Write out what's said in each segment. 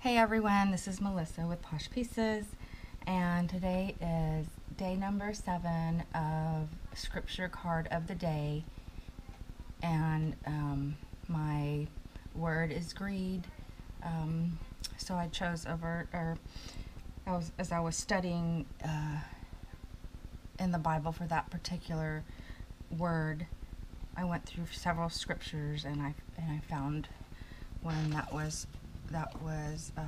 Hey everyone, this is Melissa with Posh Pieces, and today is day number seven of Scripture Card of the Day, and um, my word is greed. Um, so I chose over, or I was, as I was studying uh, in the Bible for that particular word, I went through several scriptures and I and I found one that was that was uh,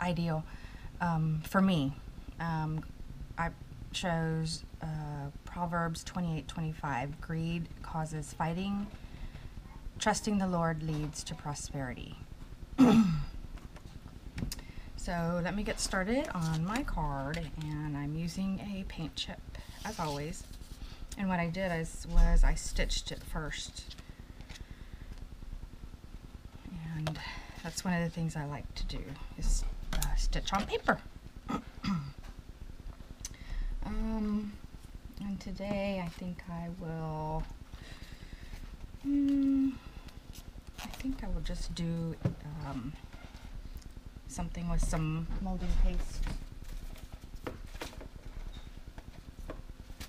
ideal um, for me. Um, I chose uh, Proverbs 28:25. Greed causes fighting. Trusting the Lord leads to prosperity. so let me get started on my card, and I'm using a paint chip as always. And what I did is was I stitched it first and that's one of the things I like to do is uh, stitch on paper. um, and today I think I will, hmm, I think I will just do um, something with some molding paste.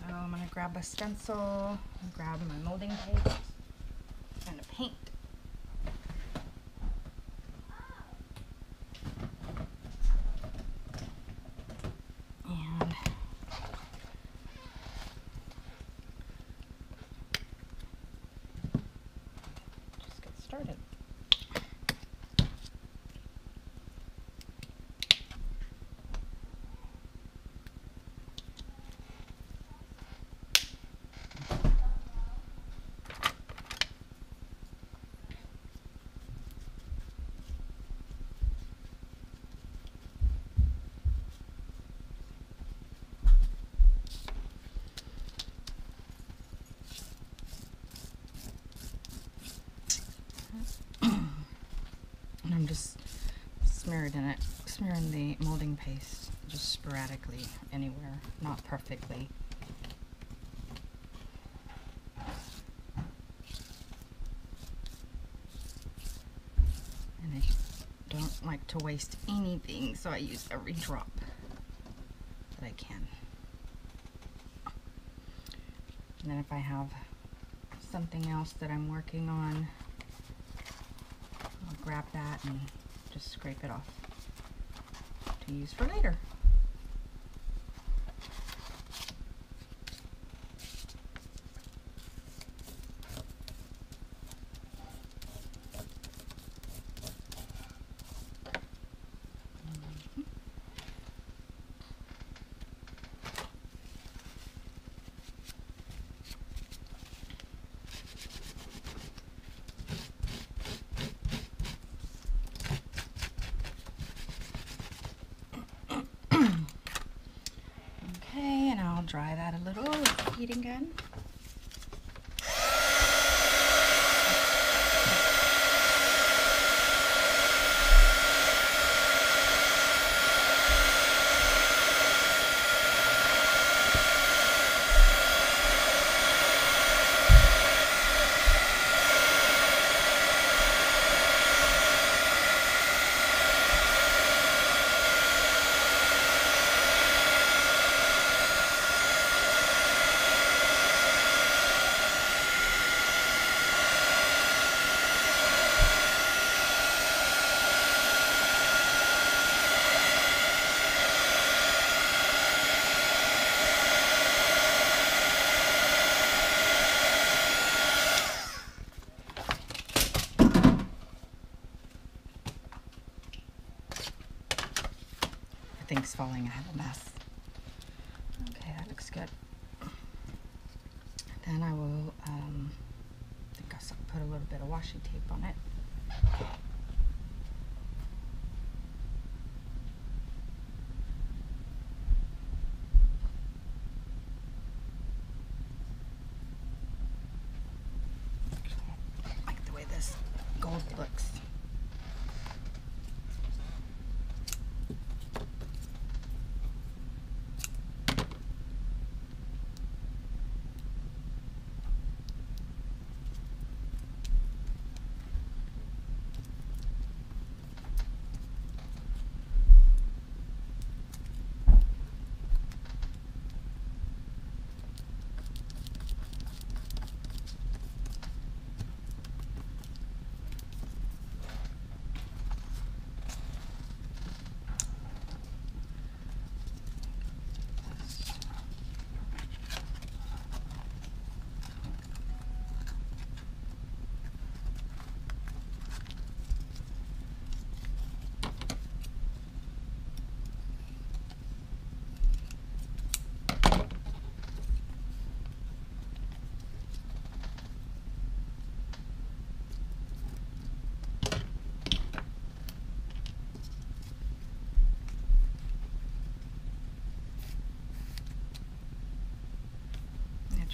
I'm going to grab a stencil, grab my molding paste, and a paint. And just get started. And I'm just smearing it, smearing the molding paste just sporadically anywhere, not perfectly. And I don't like to waste anything, so I use every drop that I can. And then if I have something else that I'm working on, I'll grab that and just scrape it off to use for later. Mhm. Okay, and I'll dry that a little with the heating gun. Falling. I have a mess. Okay, that looks good. Then I will, um, I think I'll put a little bit of washi tape on it. I like the way this gold looks.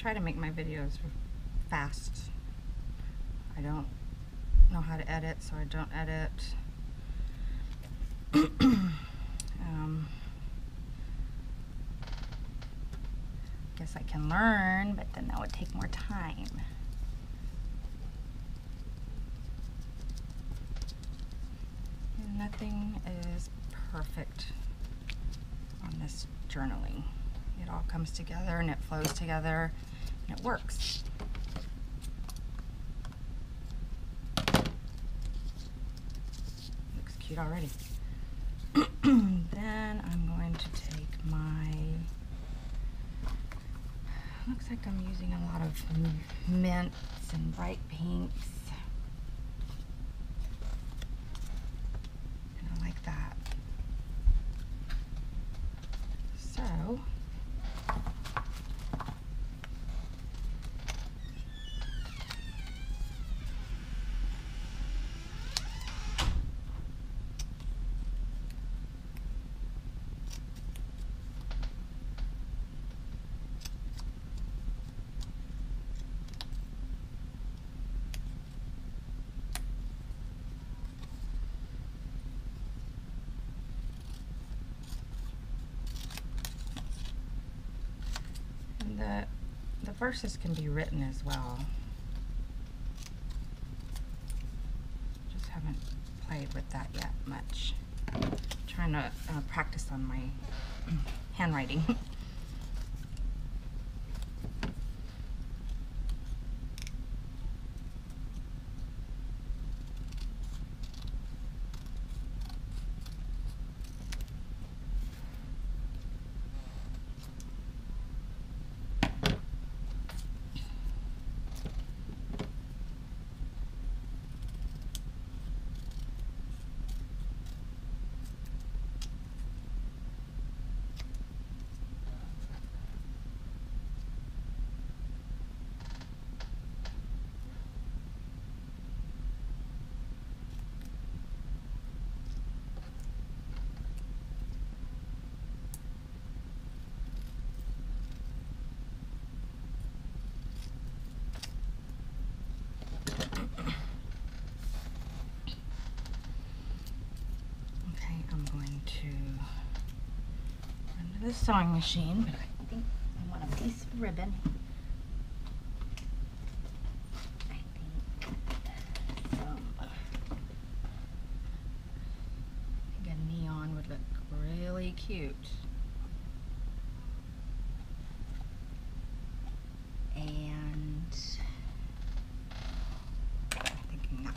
Try to make my videos fast. I don't know how to edit, so I don't edit. um, guess I can learn, but then that would take more time. Nothing is perfect on this journaling. It all comes together and it flows together and it works. Looks cute already. then I'm going to take my, looks like I'm using a lot of mints and bright pinks. And I like that. So, And the, the verses can be written as well. Just haven't played with that yet much. trying to uh, practice on my handwriting. Okay, I'm going to run to the sewing machine, but I think I want a piece of ribbon. I think some, I think a neon would look really cute. And I'm thinking that.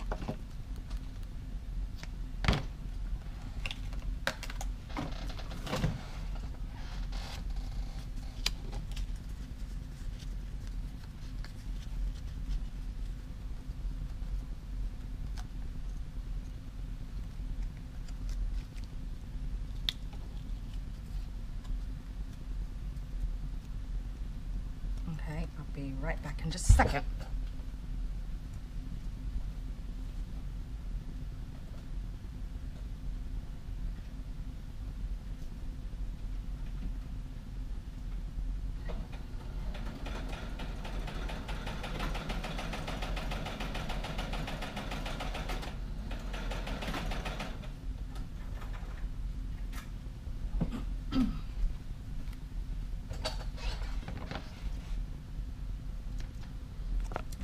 Okay, I'll be right back in just a second.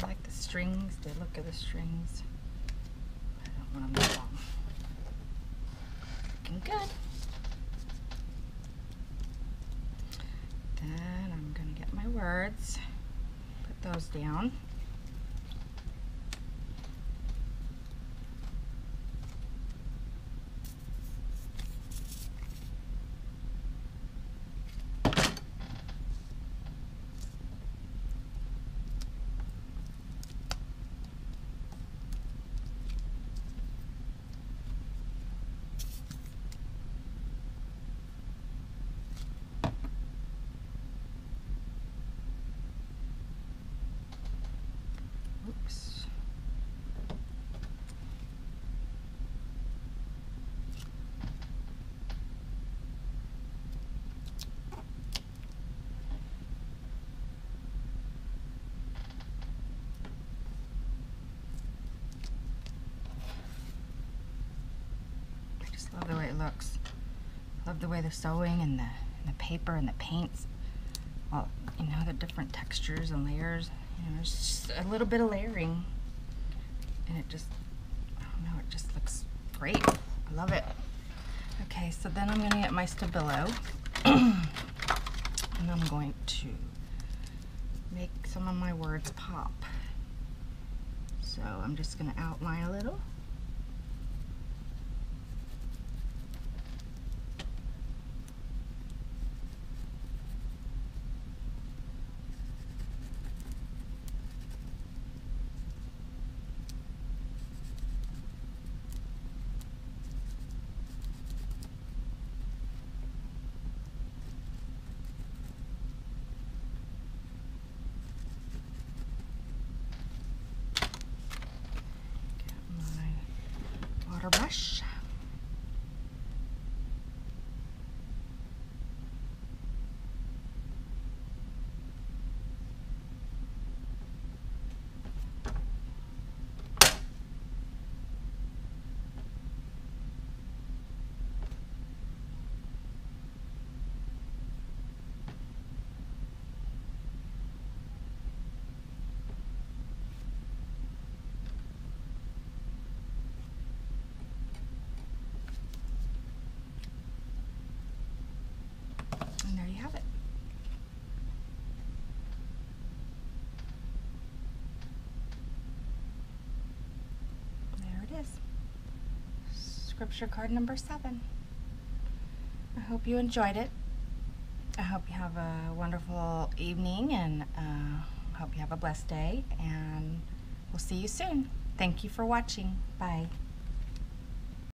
I like the strings, the look of the strings. I don't want them long. Looking good. Then I'm gonna get my words, put those down. Looks. Love the way the sewing and the, the paper and the paints. All, you know, the different textures and layers. You know, it's just a little bit of layering. And it just, I don't know, it just looks great. I love it. Okay, so then I'm gonna get my Stabilo. and I'm going to make some of my words pop. So I'm just gonna outline a little. Get my water brush. And there you have it. There it is. Scripture card number seven. I hope you enjoyed it. I hope you have a wonderful evening and uh, hope you have a blessed day. And we'll see you soon. Thank you for watching. Bye.